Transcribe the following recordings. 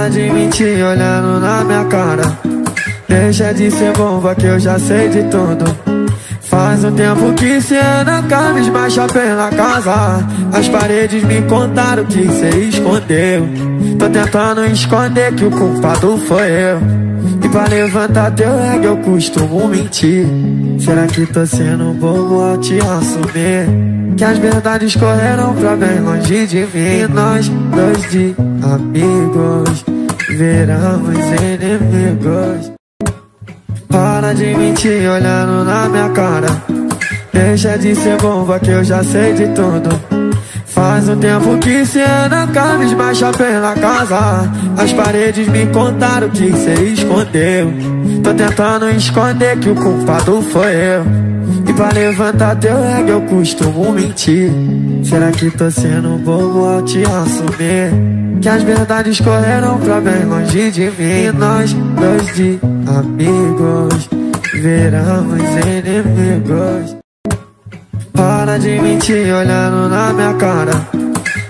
Para de mentir olhando na minha cara. Deixa de ser bomba que eu já sei de tudo. Faz um tempo que cê anda cabisbaixa pela casa As paredes me contaram que cê escondeu Tô tentando esconder que o culpado foi eu E pra levantar teu ego eu costumo mentir Será que tô sendo bobo ao te assumir? Que as verdades correram pra bem longe de mim. E nós, dois de amigos Viramos inimigos. Para de mentir olhando na minha cara. Deixa de ser bomba que eu já sei de tudo. Faz um tempo que cê anda cabisbaixa pela casa. As paredes me contaram que cê escondeu Tô tentando esconder que o culpado foi eu. E pra levantar teu ego eu costumo mentir. Será que tô sendo bobo ao te assumir? Que as verdades correram pra bem longe de mim. E nós, dois de amigos Viramos inimigos. Para de mentir olhando na minha cara.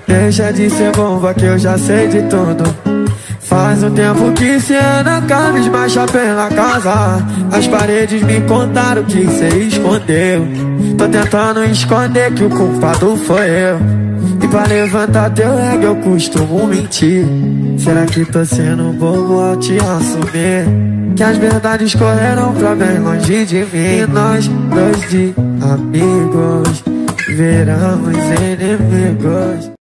Deixa de ser bomba que eu já sei de tudo Faz um tempo que cê anda cabisbaixa pela casa. As paredes me contaram que cê escondeu. Tô tentando esconder que o culpado foi eu. E pra levantar teu ego eu costumo mentir. Será que tô sendo bobo ao te assumir? Que as verdades correram pra bem longe de mim. E nós, dois de amigos Viramos inimigos